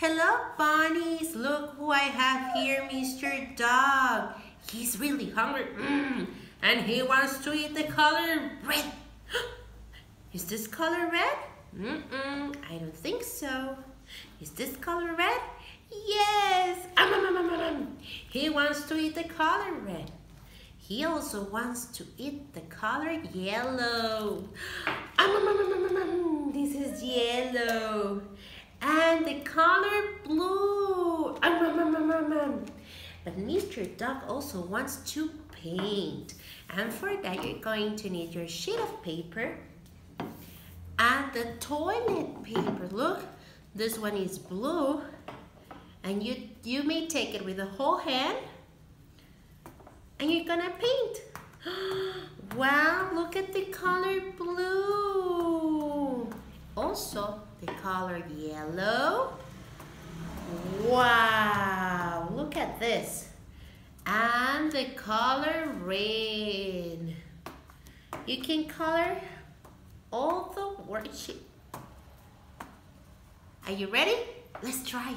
Hello, bunnies. Look who I have here, Mr. Dog. He's really hungry. Mm, and he wants to eat the color red. Is this color red? Mm-mm, I don't think so. Is this color red? Yes. Um, um, um, um. He wants to eat the color red. He also wants to eat the color yellow. Um, um, um, um, um. The color blue. Um, um, um, um, um. But Mr. Duck also wants to paint. And for that, you're going to need your sheet of paper and the toilet paper. Look, this one is blue. And you, you may take it with a whole hand and you're gonna paint. wow, look at the color blue. Also, the color yellow. Wow, look at this. And the color red. You can color all the worksheet. Are you ready? Let's try.